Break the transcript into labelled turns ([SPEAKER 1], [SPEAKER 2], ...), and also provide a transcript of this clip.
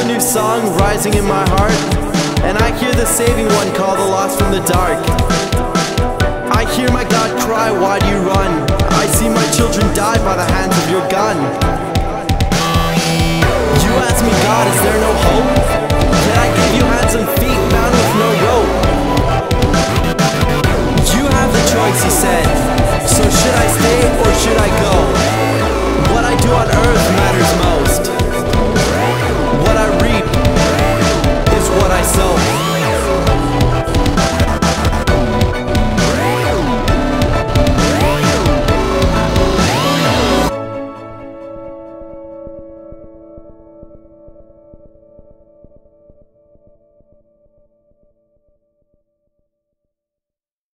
[SPEAKER 1] A new song rising in my heart, and I hear the saving one call the lost from the dark. I hear my God cry, Why do you run? I see my children die by the hands of your gun.